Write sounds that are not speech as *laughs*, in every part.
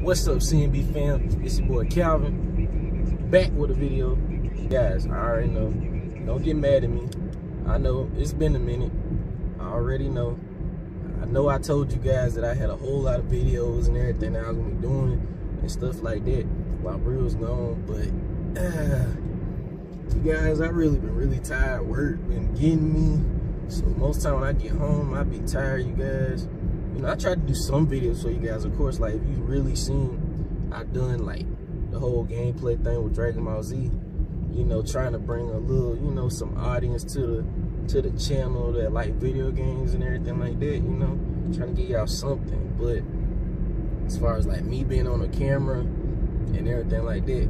What's up, CNB fam? It's your boy Calvin, back with a video. Guys, I already know. Don't get mad at me. I know it's been a minute. I already know. I know I told you guys that I had a whole lot of videos and everything that I was gonna be doing and stuff like that while Bree was gone, but uh, *sighs* you guys, I really been really tired. Work been getting me. So most time when I get home, I be tired, you guys you know, I tried to do some videos for you guys. Of course, like if you've really seen, I done like the whole gameplay thing with Dragon Ball Z. You know, trying to bring a little, you know, some audience to the to the channel that like video games and everything like that. You know, trying to get y'all something. But as far as like me being on the camera and everything like that,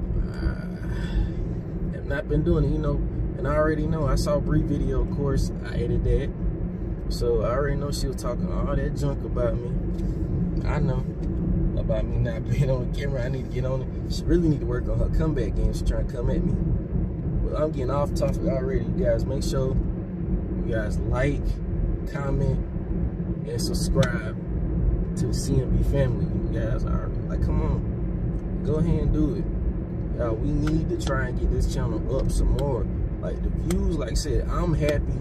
I have not been doing it. You know, and I already know. I saw Bree video, of course. I edited that so I already know she was talking all that junk about me. I know about me not *laughs* being on the camera. I need to get on it. She really need to work on her comeback game. She's trying to come at me. But I'm getting off topic already, you guys. Make sure you guys like, comment, and subscribe to the CNB family. You guys are like, come on. Go ahead and do it. Y'all, we need to try and get this channel up some more. Like the views, like I said, I'm happy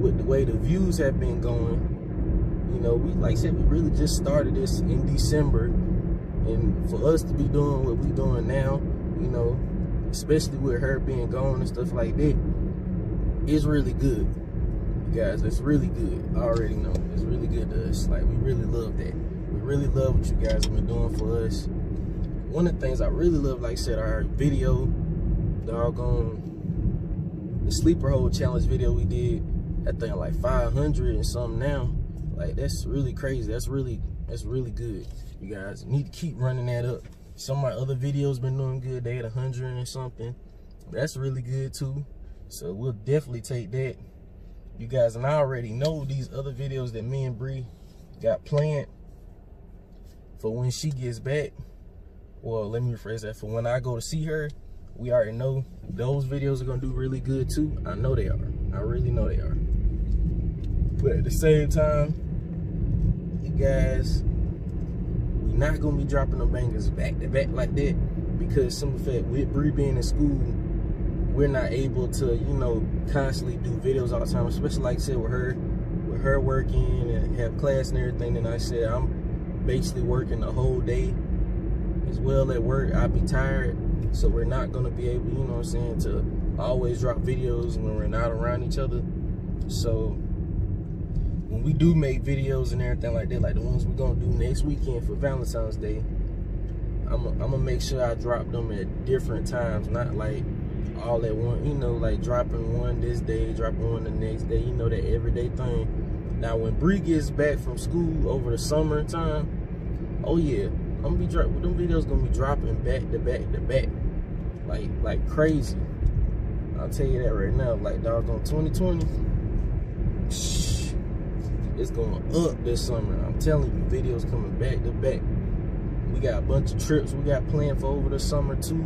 with the way the views have been going. You know, we like I said, we really just started this in December. And for us to be doing what we're doing now, you know, especially with her being gone and stuff like that, it's really good. You guys, it's really good. I already know. It's really good to us. Like, we really love that. We really love what you guys have been doing for us. One of the things I really love, like I said, our video, doggone the sleeper hole challenge video we did, that thing like 500 and something now. Like that's really crazy. That's really that's really good. You guys need to keep running that up. Some of my other videos been doing good. They had 100 and something. That's really good too. So we'll definitely take that. You guys, and I already know these other videos that me and Bree got planned for when she gets back. Well, let me rephrase that. For when I go to see her, we already know those videos are gonna do really good too. I know they are. I really know they are. But at the same time, you guys, we're not gonna be dropping no bangers back to back like that because some of with Bree being in school, we're not able to, you know, constantly do videos all the time, especially like I said with her, with her working and have class and everything. And I said I'm basically working the whole day as well at work. I'd be tired so we're not gonna be able, you know what I'm saying, to always drop videos when we're not around each other. So when we do make videos and everything like that, like the ones we're gonna do next weekend for Valentine's Day, I'm, I'm gonna make sure I drop them at different times, not like all at one, you know, like dropping one this day, dropping one the next day, you know, that everyday thing. Now, when Bree gets back from school over the summer time, oh yeah, I'm be dropping, them videos gonna be dropping back to back to back like like crazy. I'll tell you that right now. Like dogs on 2020, it's going up this summer. I'm telling you, videos coming back to back. We got a bunch of trips we got planned for over the summer too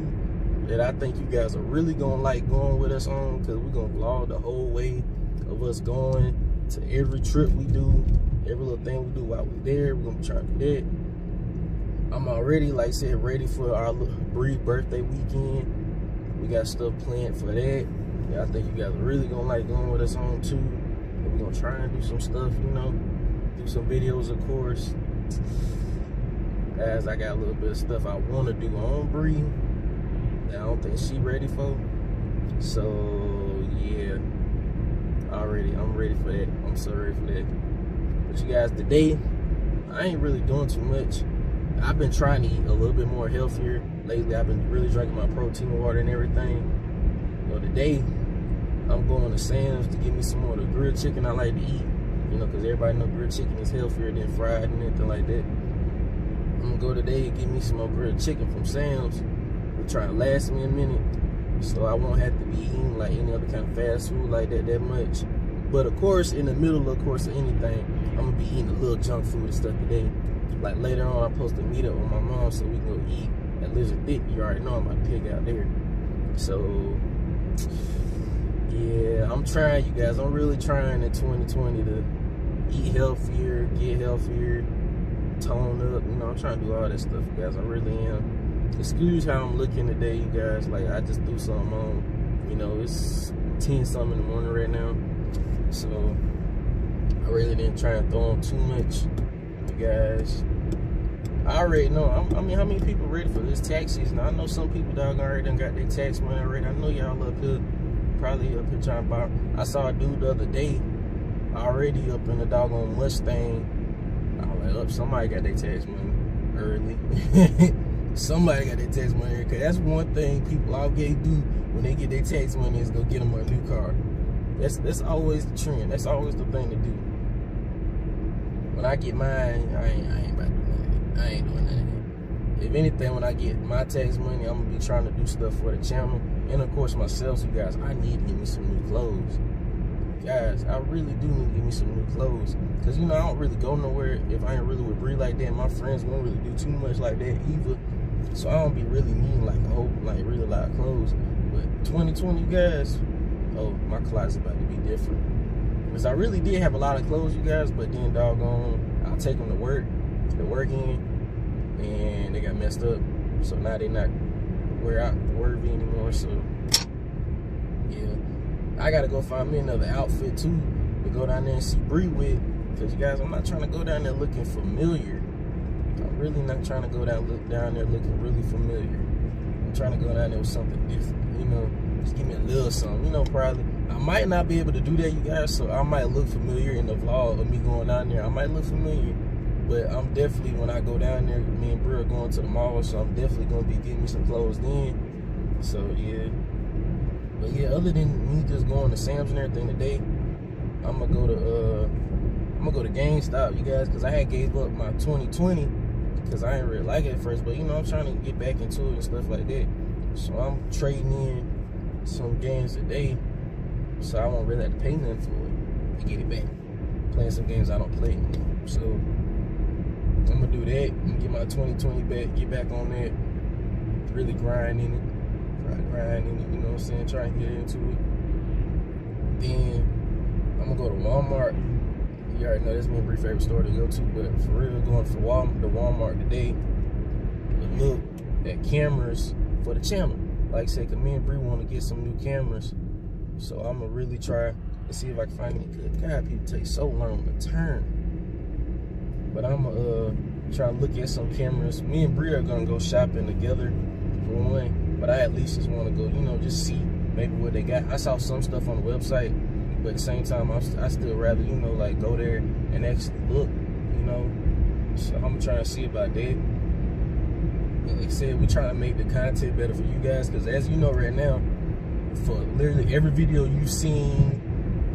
that I think you guys are really gonna like going with us on because we're gonna vlog the whole way of us going to every trip we do, every little thing we do while we're there. We're gonna try to do that. I'm already, like I said, ready for our Bree birthday weekend. We got stuff planned for that. Yeah, I think you guys are really gonna like going with us on too. We're gonna try and do some stuff, you know, do some videos, of course. As I got a little bit of stuff I wanna do on Bree I don't think she ready for. So yeah, already I'm ready for that. I'm so ready for that. But you guys, today I ain't really doing too much. I've been trying to eat a little bit more healthier lately. I've been really drinking my protein water and everything. Know, today I'm going to Sam's to get me some more of the grilled chicken I like to eat. You know, because everybody know grilled chicken is healthier than fried and anything like that. I'm gonna go today and get me some more grilled chicken from Sam's. We're trying to last me a minute, so I won't have to be eating like any other kind of fast food like that that much. But of course, in the middle, of course, of anything, I'm gonna be eating a little junk food and stuff today. Like later on, I'm supposed to meet up with my mom so we can go eat at Lizard Thick. You already know I'm to pick out there. So, yeah, I'm trying, you guys. I'm really trying in 2020 to eat healthier, get healthier. tone up. You know, I'm trying to do all that stuff, you guys. I really am. Excuse how I'm looking today, you guys. Like, I just do something on. You know, it's 10 something in the morning right now. So, I really didn't try and throw on too much, guys. I already know. i mean, how many people ready for this tax season? I know some people that already done got their tax money already. I know y'all up here, probably up here trying to buy. I saw a dude the other day already up in the doggone Mustang. I was like, up, somebody got their tax money early. *laughs* somebody got their tax money because that's one thing people always do when they get their tax money is go get them a new car. That's that's always the trend. That's always the thing to do. When I get mine, I ain't, I ain't about to do nothing. I ain't doing nothing. If anything, when I get my tax money, I'm gonna be trying to do stuff for the channel and of course myself. So guys, I need to get me some new clothes guys, I really do need to get me some new clothes. Cause you know, I don't really go nowhere if I ain't really with Bree like that. My friends won't really do too much like that either. So I don't be really needing like a whole like really a lot of clothes. But 2020 guys, oh my closet about to be different. Cause I really did have a lot of clothes, you guys, but then doggone, I'll take them to work, they're working, and they got messed up. So now they not wear out worthy anymore. So yeah, I gotta go find me another outfit too to go down there and see Bree with. Cause you guys, I'm not trying to go down there looking familiar. I'm really not trying to go down look down there looking really familiar. I'm trying to go down there with something different. You know, just give me a little something. You know, probably I might not be able to do that, you guys. So I might look familiar in the vlog of me going down there. I might look familiar, but I'm definitely when I go down there, me and Bree are going to the mall, so I'm definitely gonna be getting me some clothes then. So yeah. But yeah, other than me just going to Sam's and everything today, I'm gonna go to uh, I'm gonna go to GameStop, you guys, cause I had gave up my 2020 because I didn't really like it at first. But you know, I'm trying to get back into it and stuff like that. So I'm trading in some games today, so I won't really have to pay nothing for it to get it back. Playing some games I don't play anymore. So I'm gonna do that and get my 2020 back, get back on that, really grinding it grinding it, you know what I'm saying, trying to get into it. Then I'm gonna go to Walmart. You already know this is my favorite store to go to, but for real, going for Walmart, Walmart today to look at cameras for the channel. Like I said, cause me and Bree want to get some new cameras. So I'm gonna really try to see if I can find any good. God, people take so long to turn. But I'm gonna uh, try to look at some cameras. Me and Bree are gonna go shopping together for one. But I at least just want to go, you know, just see maybe what they got. I saw some stuff on the website, but at the same time, I, I still rather, you know, like go there and actually look, you know. So I'm trying to try and see about that. Like I said, we're trying to make the content better for you guys because as you know right now, for literally every video you've seen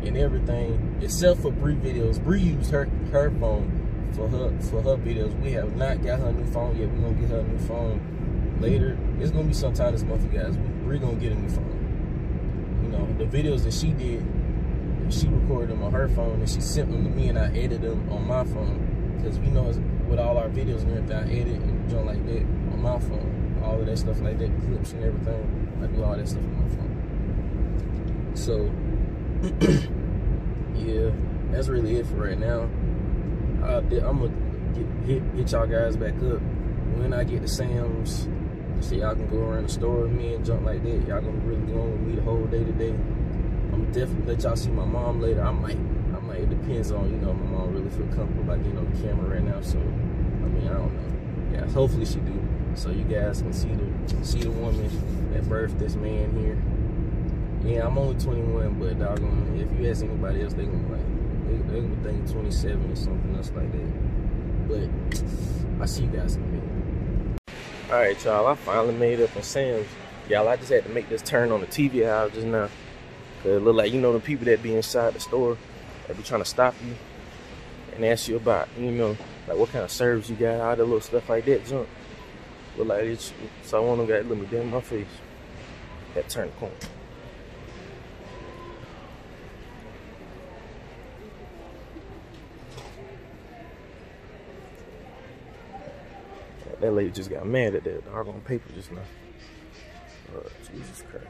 and everything, except for Bree videos, Bree used her her phone for her for her videos. We have not got her new phone yet. We're gonna get her a new phone later. It's gonna be sometime this month, you guys. We're gonna get a new phone. You know, the videos that she did, she recorded them on her phone and she sent them to me and I edited them on my phone. Because we know with all our videos and everything, I edit and jump like that on my phone. All of that stuff like that, clips and everything. I do all that stuff on my phone. So, *clears throat* yeah, that's really it for right now. I, am gonna get, hit, hit y'all guys back up when I get to Sam's so y'all can go around the store with me and jump like that. Y'all gonna really go on with me the whole day today. I'm definitely let y'all see my mom later. I might, I might. It depends on you know my mom really feel comfortable about getting on the camera right now. So I mean I don't know. Yeah, hopefully she do. So you guys can see the see the woman that birthed this man here. Yeah, I'm only 21, but doggone, if you ask anybody else, they gonna like they, they gonna think 27 or something else like that. But I see you guys in a minute. All right, y'all, I finally made up in Sam's. Y'all, I just had to make this turn on the TV house just now. Cause it look like, you know, the people that be inside the store, that be trying to stop you and ask you about, you know, like what kind of service you got, all that little stuff like that junk. Look like it's, so I want them guys let me down my face. That turn the corner. That lady just got mad at that doggone paper just now. Oh, Jesus Christ.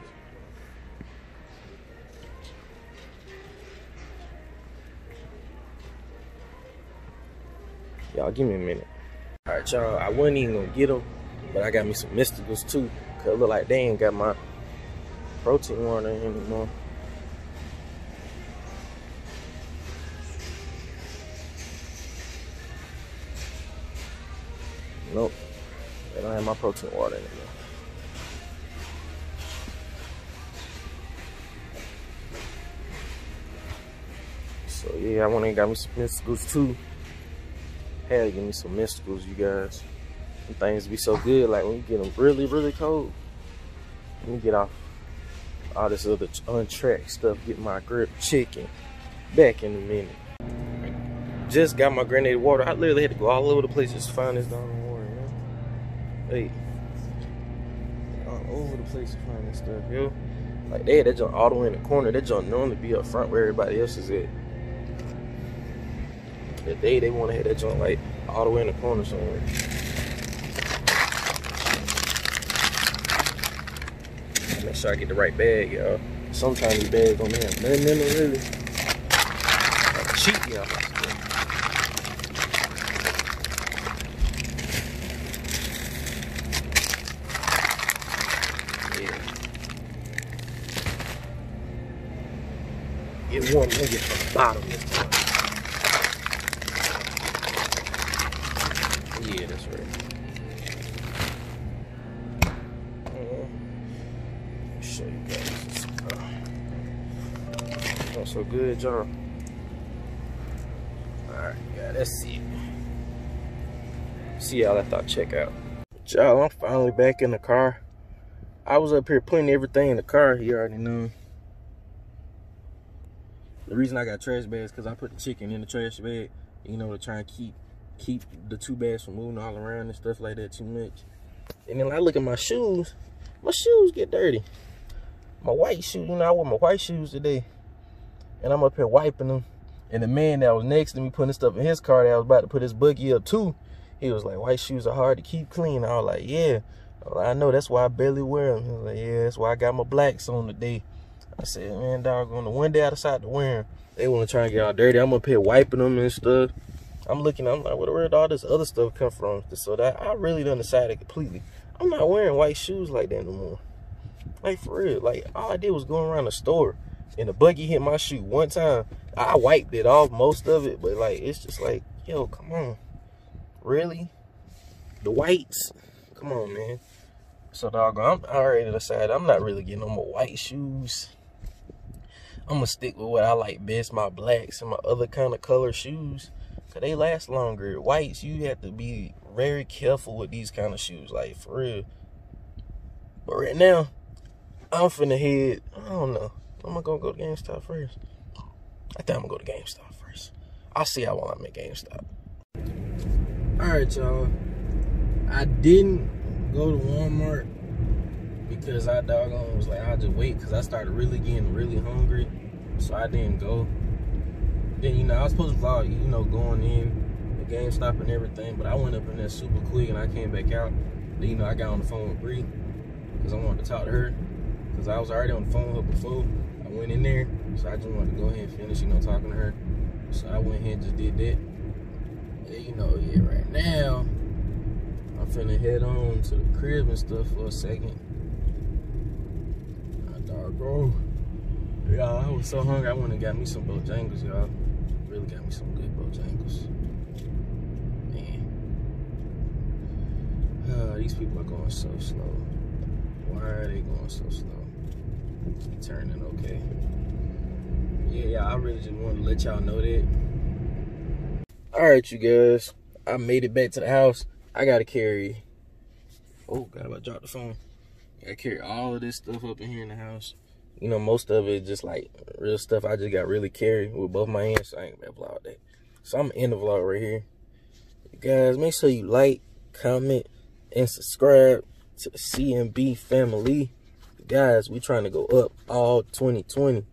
Y'all, give me a minute. All right, y'all. I wasn't even gonna get them, but I got me some Mysticals too. Cause it look like they ain't got my protein water anymore. They my protein water anymore. So yeah, I went and got me some Mysticals too. To give me some Mysticals, you guys. Things be so good, like when you get them really, really cold. Let me get off all this other untracked stuff, get my grip chicken back in a minute. Just got my grenade water. I literally had to go all over the place just to find this man. Hey. All over the place to find this stuff, yo. Like they had that junk all the way in the corner. That junk normally be up front where everybody else is at. The day they want to hit that joint like all the way in the corner somewhere. Make sure I get the right bag, y'all. Sometimes these bags don't have nothing in really. Like cheap, y'all. Nugget from the bottom this time. Yeah, that's right. Uh, show you guys. Uh, not so good, y'all. Alright, yeah, that's it. See y'all after I check out. Y'all, I'm finally back in the car. I was up here putting everything in the car, you already know. The reason I got trash bags because I put the chicken in the trash bag, you know, to try and keep keep the two bags from moving all around and stuff like that too much. And then I look at my shoes, my shoes get dirty. My white shoes, you know, I wear my white shoes today. And I'm up here wiping them. And the man that was next to me putting stuff in his car that I was about to put his buggy up too, he was like, white shoes are hard to keep clean. I was like, yeah. I, like, I know, that's why I barely wear them. He was like, yeah, that's why I got my blacks on today. I said, man, dog, on the one day I decided to wear them, they want to try and get all dirty. I'm up here wiping them and stuff. I'm looking, I'm like, where did all this other stuff come from? So that I really done decided completely. I'm not wearing white shoes like that no more. Like for real. Like all I did was go around the store and the buggy hit my shoe one time. I wiped it off most of it, but like it's just like, yo, come on. Really? The whites? Come on, man. So dog, I'm already decided I'm not really getting no more white shoes. I'm gonna stick with what I like best, my blacks and my other kind of color shoes. Cause they last longer. Whites, you have to be very careful with these kind of shoes, like for real. But right now, I'm finna head, I don't know. I'm gonna go to GameStop first. I think I'm gonna go to GameStop first. I'll see how while I'm at GameStop. Alright, y'all. I didn't go to Walmart because I doggone was like, I'll just wait because I started really getting really hungry. So I didn't go. Then, you know, I was supposed to vlog, you know, going in the GameStop and everything, but I went up in there super quick and I came back out. Then, you know, I got on the phone with Bree because I wanted to talk to her because I was already on the phone with her before. I went in there, so I just wanted to go ahead and finish, you know, talking to her. So I went ahead and just did that. And, you know, yeah, right now, I'm finna head on to the crib and stuff for a second. Bro. Yeah, I was so hungry, I went and got me some Bojangles, y'all. Really got me some good Bojangles. Man. Uh, these people are going so slow. Why are they going so slow? Turning okay. Yeah, yeah, I really just wanted to let y'all know that. Alright, you guys. I made it back to the house. I gotta carry. Oh, God, I dropped the phone. I gotta carry all of this stuff up in here in the house you know, most of it just like real stuff I just got really carried with both my hands. So I ain't gonna vlog that. So I'm in the vlog right here. You guys, make sure you like, comment, and subscribe to the CNB family. Guys, we trying to go up all 2020.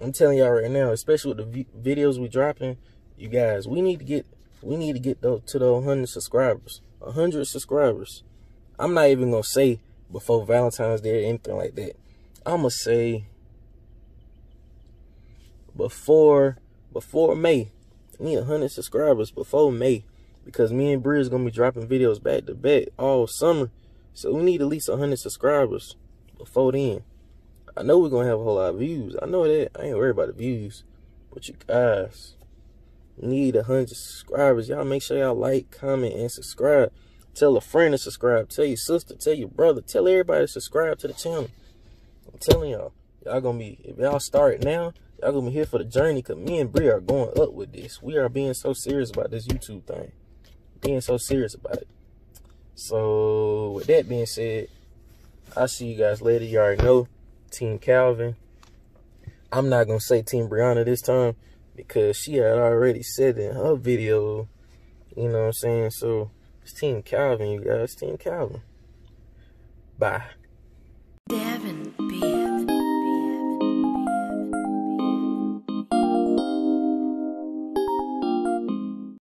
I'm telling y'all right now, especially with the videos we dropping, you guys, we need to get we need to get those to the 100 subscribers. 100 subscribers. I'm not even gonna say before Valentine's Day or anything like that. I'ma say before before May. I need hundred subscribers before May. because me and Bree is gonna be dropping videos back to back all summer. So we need at least 100 subscribers before then. I know we're gonna have a whole lot of views. I know that. I ain't worried about the views. But you guys need a 100 subscribers. Y'all make sure y'all like, comment, and subscribe. Tell a friend to subscribe. Tell your sister. Tell your brother. Tell everybody to subscribe to the channel. Telling y'all. Y'all gonna be, if y'all start now, y'all gonna be here for the journey because me and Bree are going up with this. We are being so serious about this YouTube thing. Being so serious about it. So, with that being said, I'll see you guys later. You already know Team Calvin. I'm not to say Team Brianna this time because she had already said in her video, you know what I'm saying? So, it's Team Calvin, you guys. Team Calvin. Bye.